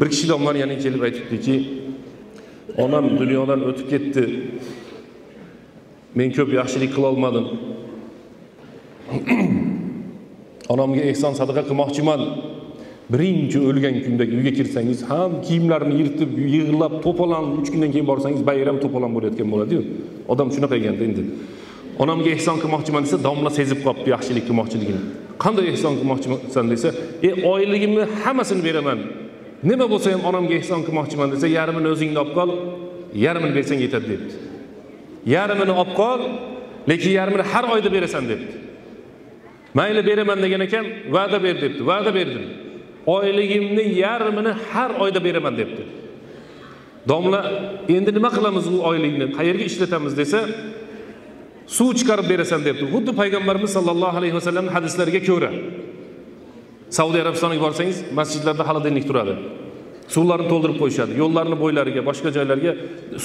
bir kishi domlar yana kelib aytibdiki onam dunyodan o'tib ketdi men ko'p yaxshilik qilolmadim onamga ehson sadaqa qilmoqchiman. Birinchi o'lgan kunda uyga kirsangiz ham kiyimlarini yirtib yig'lab to'polon uch kundan keyin borsangiz bayram to'polon bo'layotgan bo'ladiyu. Odam shunaqa ekanda endi. Onamga ehson qilmoqchiman desa domla sezib qolibdi yaxshilik qilmoqchiligini. Qanday ehson qilmoqchisan desa e oyligimni hammasini beraman. Nima bo'lsa ham onamga ehson qilmoqchiman desa yarmini o'zingni olib qol yarmini bersang yetadi debdi. Yarmini olib qol lekin yarmini har oyda berasan debdi. Mayli beraman degan ekan va'da ber debdi. Va'da berdim. Oyligimni yarmini har oyda beraman debdi. Domla endi nima qilamiz u oylikni qayerga ishlatamiz desa suv chiqarib berasan debdi. Xuddi payg'ambarimiz sollallohu alayhi vasallamni hadislariga ko'ra. Saudiya arabistoniga borsangiz masjidlarda xolodilnik turadi. Suvlarni to'ldirib qo'yishadi. Yo'llarni bo'ylariga boshqa joylarga.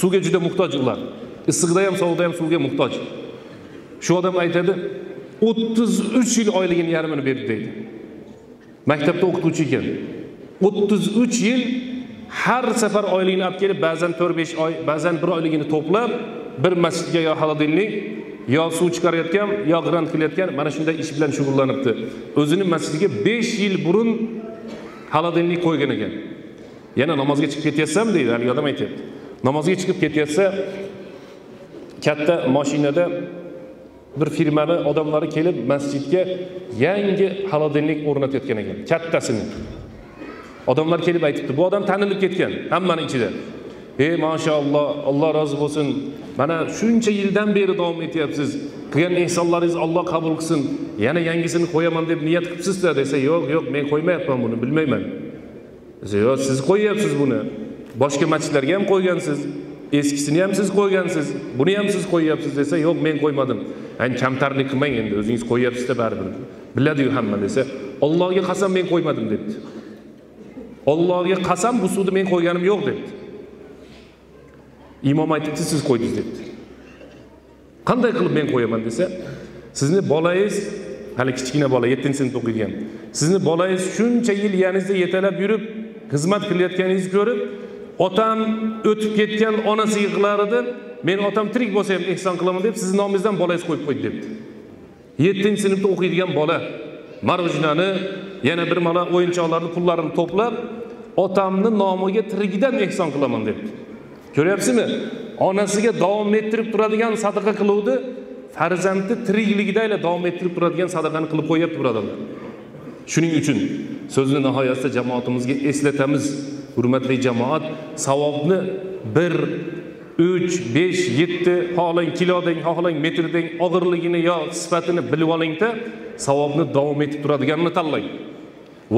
Suvga juda muhtoj ular. Issiqda ham sovuqda ham suvga muhtoj. Shu odam aytadi o'ttiz uch yil oyligini yarmini berdi deydi. Maktabda o'qituvchi ekan. o'ttiz uch yil har safar oyligini olib kelib ba'zan to'rt besh oy ba'zan bir oyligini to'plab bir masjidga yo xolodilnik yo suv chiqarayotgan yo grant qilayotgan mana shunday ish bilan shug'ullanibdi. O'zini masjidiga besh yil burun halodinlik qo'ygan ekan. Yana namozga chiqib ketyapsam deydi haligi odam aytyapti. Namozga chiqib ketyapsa katta mashinada bir firmani odamlari kelib masjidga yangi halodinlik o'rnatayotgan ekan kattasini. Odamlar kelib aytibdi bu odam tanilib ketgan hammani ichida. Ey mashaalloh alloh rozi bo'lsin mana shuncha yildan beri davom etyapsiz. Qilgan ehsonlaringizni olloh qabul qilsin. Yana yangisini qo'yaman deb niyat qilibsizda desa yo'q yo'q men qo'ymayapman buni bilmayman. Desa yo'q siz qo'yyapsiz buni. Boshqa masjidlarga ham qo'ygansiz eskisini ham siz qo'ygansiz buni ham siz qo'yyapsiz desa yo'q men qo'ymadim. Yani kamtarlik qilmang endi o'zingiz qo'yyapsizda baribir. Biladiyu hamma desa ollohga qasam men qo'ymadim debdi. Ollohga qasam bu suvni men qo'yganim yo'q debdi. Imom aytibdi siz qo'ydingiz debdi qanday qilib men qo'yaman desa sizni bolangiz hali kichkina bola yettinchi sinfda o'qiydigan sizni bolangiz shuncha yil yaningizda yetalab yurib xizmat qilayotganingizni ko'rib otam o'tib ketgan onasi yig'lar edi men otam tirik bo'lsa ham ehson qilaman deb sizni nomingizdan bolangiz qo'yib qo'ydi debdi. Yettinchi sinfda o'qiydigan bola marujnani yana bir mana o'yinchoqlarni pullarini to'plab otamni nomiga tirigidan ehson qilaman debdi. Ko'ryapsizmi? Onasiga davom ettirib turadigan sadaqa qiluvdi. Farzandni tirikligida davom ettirib turadigan sadaqani qilib qo'yyapti birodarlar shuning uchun so'zni nihoyasida jamoatimizga eslatamiz. Hurmatli jamoat savobni bir uch besh yetti xohlang kilo deng xohlang metr deng og'irligini yo sifatini bilib olingda savobni davom etib turadiganini tanlang.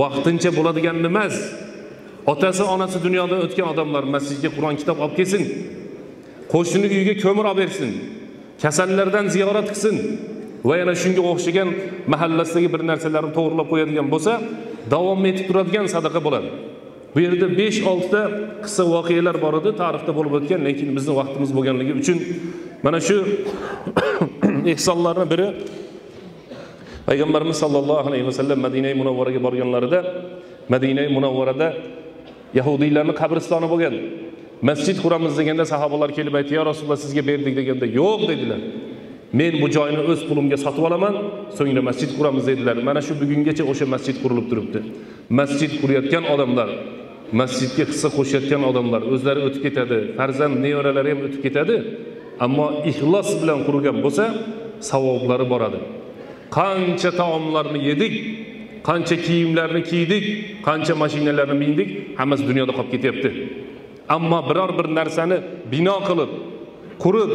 Vaqtincha bo'ladiganini emas otasi onasi dunyodan o'tgan odamlar masjidga qur'on kitob olib kelsin qo'shni uyiga ko'mir olib bersin kasallardan ziyorat qilsin va yana shunga o'xshagan mahallasidagi bir narsalarni to'g'irlab qo'yadigan bo'lsa davom etib turadigan sadaqa bo'ladi. Bu yerda besh oltita qissa voqealar bor edi tarixda bo'lib o'tgan lekin bizni vaqtimiz bo'lganligi uchun mana shu ehsonlarni biri payg'ambarimiz sollallohu alayhi vasallam madina munavvaraga borganlarida madina munavvarada yahudiylarni qabristoni bo'lgan. Masjid quramiz deganda sahobalar kelib aytdi yo rasululloh sizga berdik deganda yo'q dedilar. Men bu joyni o'z pulimga sotib olaman so'ngra masjid quramiz dedilar. Mana shu bugungacha o'sha masjid qurilib turibdi. Masjid qurayotgan odamlar masjidga hissa qo'shayotgan odamlar o'zlari o'tib ketadi farzand nevaralari ham o'tib ketadi ammo ixlos bilan qurgan bo'lsa savoblari boradi. Qancha taomlarni yedik qancha kiyimlarni kiydik qancha mashinalarni mindik hammasi dunyoda qolib ketyapti. Ammo biror bir narsani bino qilib qurib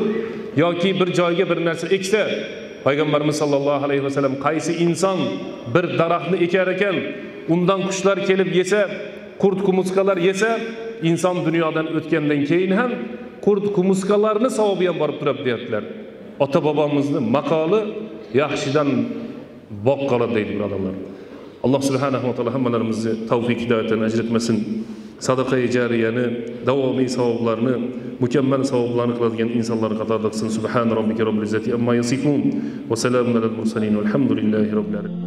yoki bir joyga bir narsa eksa payg'ambarimiz sollallohu alayhi vasallam qaysi inson bir daraxtni ekar ekan undan qushlar kelib yesa qurt kumuskalar yesa inson dunyodan o'tgandan keyin ham qurt kumuskalarni savobi ham borib turadi deyaptilar. Ota bobomizni maqoli yaxshidan boq qoladi deydi birodarlar. Alloh subhanahu va taolo hammalarimizni tavfiq hidoyatdan ajratmasin. Sadaqa jariyani davomiy savoblarni mukammal savoblarni qiladigan insonlar qatorida qilsin. Subhan robbika robbil izzati amma yasifun va salamun alal mursalin. Alhamdulillahi robbil alamin.